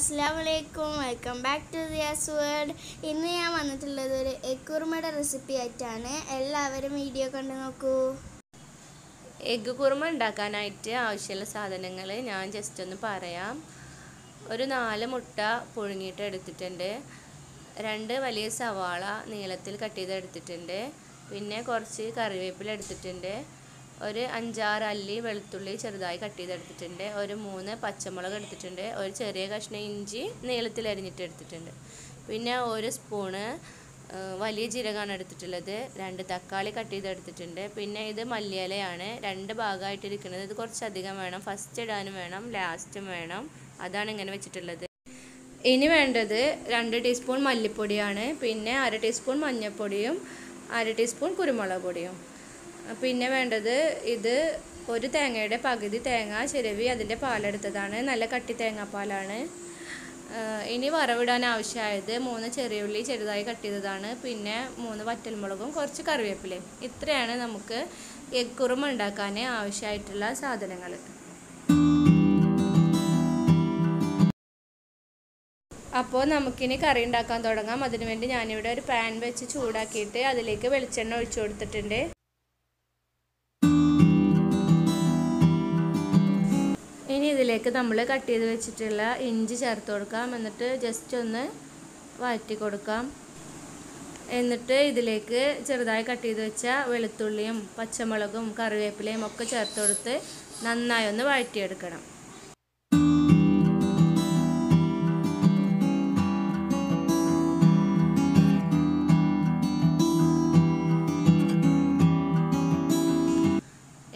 അസ്സാം welcome back to Diya's world ഇന്ന് ഞാൻ വന്നിട്ടുള്ളത് ഒരു എഗ്ഗുറുമയുടെ റെസിപ്പി ആയിട്ടാണ്. എല്ലാവരും വീഡിയോ കണ്ടു നോക്കൂ. എഗ്ഗ് കുറുമ ഉണ്ടാക്കാനായിട്ട് ആവശ്യമുള്ള സാധനങ്ങൾ ഞാൻ ജസ്റ്റ് ഒന്ന് പറയാം. ഒരു നാല് മുട്ട പുഴുങ്ങിയിട്ട് എടുത്തിട്ടുണ്ട്. രണ്ട് വലിയ സവാള നീളത്തിൽ കട്ട് ചെയ്ത് എടുത്തിട്ടുണ്ട് പിന്നെ കുറച്ച് കറിവേപ്പില എടുത്തിട്ടുണ്ട്. ഒരു അഞ്ചാറ് അല്ലി വെളുത്തുള്ളി ചെറുതായി കട്ട് ചെയ്തെടുത്തിട്ടുണ്ട്. ഒരു മൂന്ന് പച്ചമുളക് എടുത്തിട്ടുണ്ട്. ഒരു ചെറിയ കഷ്ണം ഇഞ്ചി നീളത്തിൽ അരിഞ്ഞിട്ട് എടുത്തിട്ടുണ്ട്. പിന്നെ ഒരു സ്പൂണ് വലിയ ജീരകമാണ് എടുത്തിട്ടുള്ളത്. രണ്ട് തക്കാളി കട്ട് ചെയ്തെടുത്തിട്ടുണ്ട്. പിന്നെ ഇത് മല്ലിയിലയാണ്. രണ്ട് ഭാഗമായിട്ടിരിക്കുന്നത് ഇത് കുറച്ചധികം വേണം. ഫസ്റ്റ് ഇടാനും വേണം. ലാസ്റ്റും വേണം. അതാണ് ഇങ്ങനെ വെച്ചിട്ടുള്ളത്. ഇനി വേണ്ടത് രണ്ട് ടീസ്പൂൺ മല്ലിപ്പൊടിയാണ്. പിന്നെ അര ടീസ്പൂൺ മഞ്ഞൾപ്പൊടിയും അര ടീസ്പൂൺ കുരുമുളക് പൊടിയും. പിന്നെ വേണ്ടത് ഇത് ഒരു തേങ്ങയുടെ പകുതി തേങ്ങ ചിരവി അതിന്റെ പാലെടുത്തതാണ്. നല്ല കട്ടി തേങ്ങാപ്പാലാണ്. ഇനി വറവിടാൻ ആവശ്യമായത് മൂന്ന് ചെറിയ ഉള്ളി ചെറുതായി കട്ട് ചെയ്തതാണ്. പിന്നെ മൂന്ന് വറ്റൽമുളകും കുറച്ച് കറിവേപ്പിലയും. ഇത്രയാണ് നമുക്ക് എഗ് കുറുമ ഉണ്ടാക്കാൻ ആവശ്യമായിട്ടുള്ള സാധനങ്ങൾ അപ്പോൾ നമുക്കിനി കറി ഉണ്ടാക്കാൻ തുടങ്ങാം. അതിനുവേണ്ടി ഞാനിവിടെ ഒരു പാൻ വെച്ച് ചൂടാക്കിയിട്ട് അതിലേക്ക് വെളിച്ചെണ്ണ ഒഴിച്ചു കൊടുത്തിട്ടുണ്ട്. ഇനി ഇതിലേക്ക് നമ്മൾ കട്ട് ചെയ്ത് വെച്ചിട്ടുള്ള ഇഞ്ചി ചേർത്ത് കൊടുക്കാം. എന്നിട്ട് ജസ്റ്റ് ഒന്ന് വഴറ്റി കൊടുക്കാം. എന്നിട്ട് ഇതിലേക്ക് ചെറുതായി കട്ട് ചെയ്ത് വെച്ച വെളുത്തുള്ളിയും പച്ചമുളകും കറിവേപ്പിലയും ഒക്കെ ചേർത്ത് കൊടുത്ത് നന്നായി ഒന്ന് വഴറ്റിയെടുക്കണം.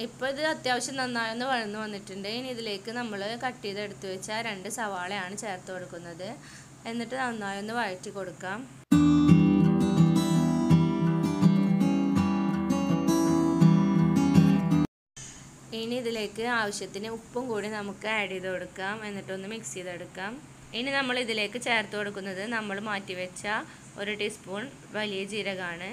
ഇപ്പോൾ ഇത് അത്യാവശ്യം നന്നായൊന്ന് വഴന്നു വന്നിട്ടുണ്ട്. ഇനി ഇതിലേക്ക് നമ്മൾ കട്ട് ചെയ്ത് എടുത്തു വെച്ച രണ്ട് സവാളയാണ് ചേർത്ത് കൊടുക്കുന്നത്. എന്നിട്ട് നന്നായൊന്ന് വഴറ്റി കൊടുക്കാം. ഇനി ഇതിലേക്ക് ആവശ്യത്തിന് ഉപ്പും കൂടി നമുക്ക് ആഡ് ചെയ്ത് കൊടുക്കാം. എന്നിട്ടൊന്ന് മിക്സ് ചെയ്തെടുക്കാം ഇനി നമ്മൾ ഇതിലേക്ക് ചേർത്ത് കൊടുക്കുന്നത് നമ്മൾ മാറ്റി വെച്ച ഒരു ടീസ്പൂൺ വലിയ ജീരകമാണ്.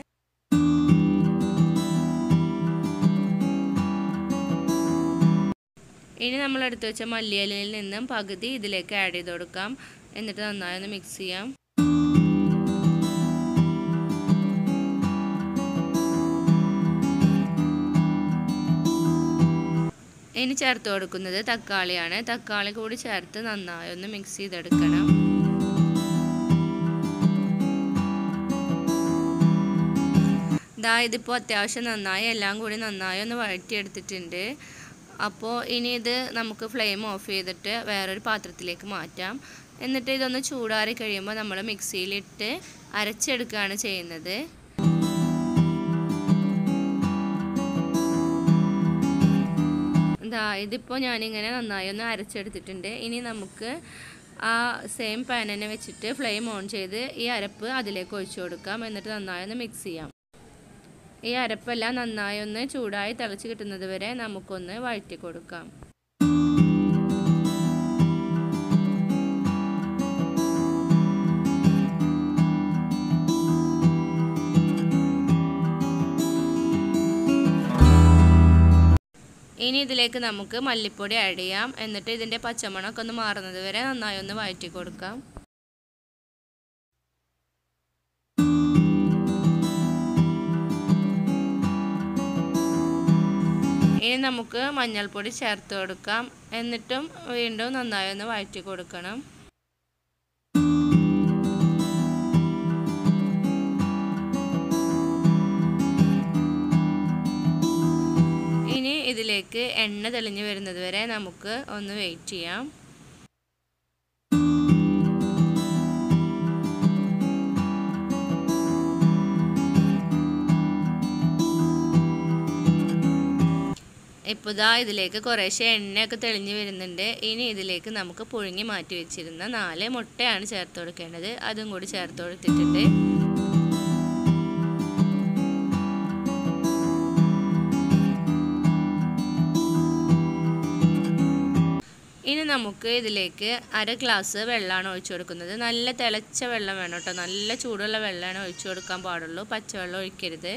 ഇനി നമ്മൾ എടുത്തു വെച്ച മല്ലിയിലയിൽ നിന്നും പകുതി ഇതിലേക്ക് ആഡ് ചെയ്ത് കൊടുക്കാം. എന്നിട്ട് നന്നായി ഒന്ന് മിക്സ് ചെയ്യാം. ഇനി ചേർത്ത് കൊടുക്കുന്നത് തക്കാളിയാണ്. തക്കാളി കൂടി ചേർത്ത് നന്നായി ഒന്ന് മിക്സ് ചെയ്തെടുക്കണം. ഇതാ ഇതിപ്പോൾ അത്യാവശ്യം നന്നായി എല്ലാം കൂടി നന്നായി ഒന്ന് വഴറ്റിയെടുത്തിട്ടുണ്ട്. അപ്പോൾ ഇനി ഇത് നമുക്ക് ഫ്ലെയിം ഓഫ് ചെയ്തിട്ട് വേറൊരു പാത്രത്തിലേക്ക് മാറ്റാം. എന്നിട്ട് ഇതൊന്ന് ചൂടാറി കഴിയുമ്പോൾ നമ്മൾ മിക്സിയിലിട്ട് അരച്ചെടുക്കുകയാണ് ചെയ്യുന്നത്. ഇതാ ഇതിപ്പോൾ ഞാനിങ്ങനെ നന്നായി ഒന്ന് അരച്ചെടുത്തിട്ടുണ്ട്. ഇനി നമുക്ക് ആ സെയിം പാൻ വെച്ചിട്ട് ഫ്ലെയിം ഓൺ ചെയ്ത് ഈ അരപ്പ് അതിലേക്ക് ഒഴിച്ചു കൊടുക്കാം. എന്നിട്ട് നന്നായി ഒന്ന് മിക്സ് ചെയ്യാം. ഈ അരപ്പെല്ലാം നന്നായി ഒന്ന് ചൂടായി തിളച്ച് കിട്ടുന്നത് വരെ നമുക്കൊന്ന് വഴറ്റി കൊടുക്കാം. ഇനി ഇതിലേക്ക് നമുക്ക് മല്ലിപ്പൊടി ആഡ് ചെയ്യാം. എന്നിട്ട് ഇതിന്റെ പച്ചമണമൊക്കെ ഒന്ന് മാറുന്നത് വരെ നന്നായി ഒന്ന് വഴറ്റി കൊടുക്കാം. ഇനി നമുക്ക് മഞ്ഞൾപ്പൊടി ചേർത്ത് കൊടുക്കാം. എന്നിട്ടും വീണ്ടും നന്നായി ഒന്ന് വഴറ്റി കൊടുക്കണം. ഇനി ഇതിലേക്ക് എണ്ണ തെളിഞ്ഞു വരുന്നത് വരെ നമുക്ക് ഒന്ന് വെയിറ്റ് ചെയ്യാം. ഇപ്പോൾ ഇതാ ഇതിലേക്ക് കുറേശ്ശെ എണ്ണയൊക്കെ തെളിഞ്ഞ് വരുന്നുണ്ട്. ഇനി ഇതിലേക്ക് നമുക്ക് പുഴുങ്ങി മാറ്റി വെച്ചിരുന്ന നാല് മുട്ടയാണ് ചേർത്ത് കൊടുക്കേണ്ടത്. അതും കൂടി ചേർത്ത് കൊടുത്തിട്ടുണ്ട്. ഇനി നമുക്ക് ഇതിലേക്ക് അര ഗ്ലാസ് വെള്ളമാണ് ഒഴിച്ചു കൊടുക്കുന്നത്. നല്ല തിളച്ച വെള്ളം വേണം കേട്ടോ. നല്ല ചൂടുള്ള വെള്ളമാണ് ഒഴിച്ചു കൊടുക്കാൻ പാടുള്ളൂ. പച്ചവെള്ളം ഒഴിക്കരുത്.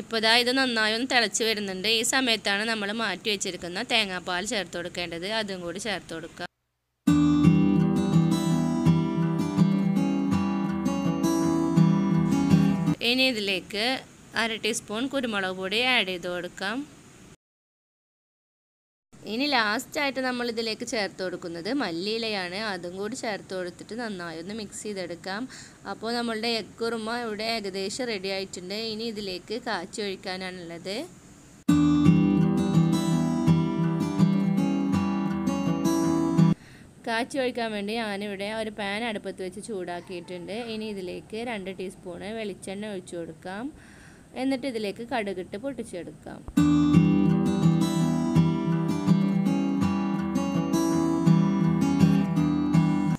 ഇപ്പോൾ ഇതാ ഇത് നന്നായി ഒന്ന് തിളച്ച് വരുന്നുണ്ട്. ഈ സമയത്താണ് നമ്മൾ മാറ്റി വെച്ചിരിക്കുന്ന തേങ്ങാപ്പാൽ ചേർത്ത് കൊടുക്കേണ്ടത്. അതും കൂടി ചേർത്ത് കൊടുക്കുക. ഇനി ഇതിലേക്ക് അര ടീസ്പൂൺ കുരുമുളക് പൊടി ആഡ് ചെയ്ത് കൊടുക്കാം. ഇനി ലാസ്റ്റായിട്ട് നമ്മൾ ഇതിലേക്ക് ചേർത്ത് കൊടുക്കുന്നത് മല്ലിയിലയാണ്. അതും കൂടി ചേർത്ത് കൊടുത്തിട്ട് നന്നായി ഒന്ന് മിക്സ് ചെയ്തെടുക്കാം. അപ്പോൾ നമ്മളുടെ എഗ് കുറുമ ഇവിടെ ഏകദേശം റെഡി ആയിട്ടുണ്ട്. ഇനി ഇതിലേക്ക് കാച്ചി ഒഴിക്കാനാണുള്ളത്. കാച്ചി ഒഴിക്കാൻ വേണ്ടി ഞാനിവിടെ ഒരു പാൻ അടുപ്പത്ത് വെച്ച് ചൂടാക്കിയിട്ടുണ്ട്. ഇനി ഇതിലേക്ക് രണ്ട് ടീസ്പൂണ് വെളിച്ചെണ്ണ ഒഴിച്ചു കൊടുക്കാം. എന്നിട്ട് ഇതിലേക്ക് കടുകിട്ട് പൊട്ടിച്ചെടുക്കാം.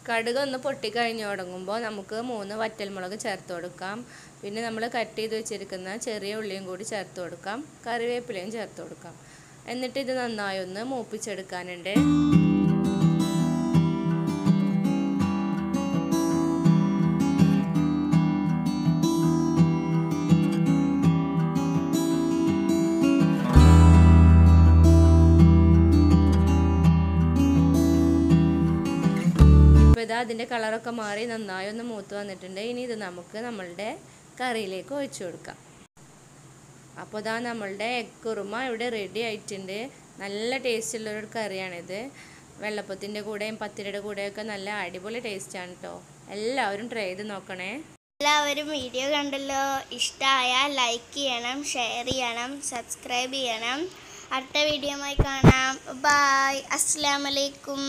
കടുക് ഒന്ന് പൊട്ടിക്കഴിഞ്ഞ് തുടങ്ങുമ്പോൾ നമുക്ക് മൂന്ന് വറ്റൽമുളക് ചേർത്ത് കൊടുക്കാം. പിന്നെ നമ്മൾ കട്ട് ചെയ്ത് വെച്ചിരിക്കുന്ന ചെറിയ ഉള്ളിയും കൂടി ചേർത്ത് കൊടുക്കാം. കറിവേപ്പിലയും ചേർത്ത് കൊടുക്കാം. എന്നിട്ട് ഇത് നന്നായി ഒന്ന് മൂപ്പിച്ചെടുക്കാനുണ്ട്. ഇതാ അതിന്റെ കളറൊക്കെ മാറി നന്നായി ഒന്ന് മൂത്ത് വന്നിട്ടുണ്ട്. ഇനി ഇത് നമുക്ക് നമ്മളുടെ കറിയിലേക്ക് ഒഴിച്ചു കൊടുക്കാം. അപ്പോൾ ഇതാ നമ്മളുടെ എഗ് കുറുമ ഇവിടെ റെഡി ആയിട്ടുണ്ട്. നല്ല ടേസ്റ്റുള്ളൊരു കറിയാണിത്. വെള്ളപ്പത്തിന്റെ കൂടെയും പത്തിരിയുടെ കൂടെയൊക്കെ നല്ല അടിപൊളി ടേസ്റ്റാണ് കേട്ടോ എല്ലാവരും ട്രൈ ചെയ്ത് നോക്കണേ. എല്ലാവരും വീഡിയോ കണ്ടല്ലോ. ഇഷ്ടമായാൽ ലൈക്ക് ചെയ്യണം ഷെയർ ചെയ്യണം സബ്സ്ക്രൈബ് ചെയ്യണം. അടുത്ത വീഡിയോയുമായി കാണാം. ബായ് അസ്സാം വലൈക്കും